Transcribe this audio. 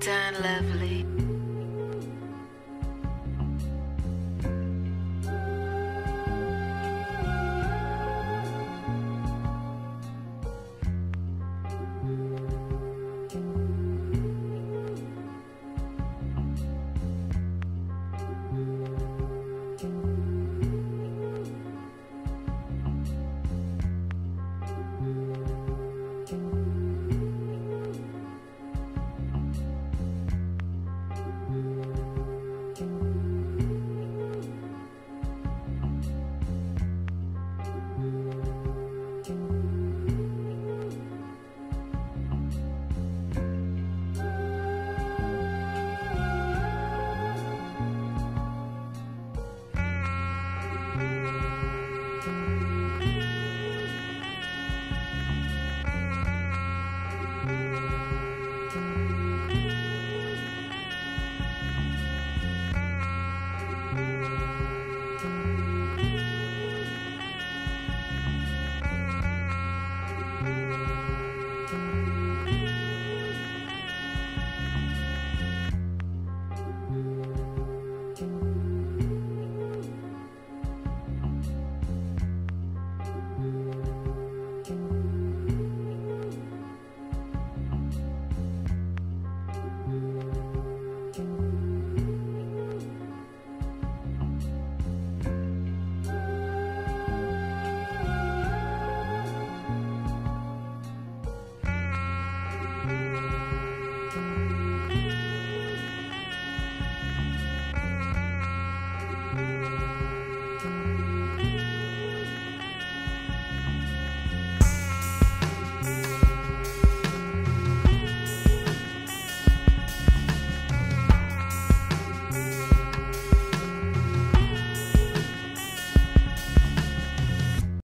darn lovely. Ooh.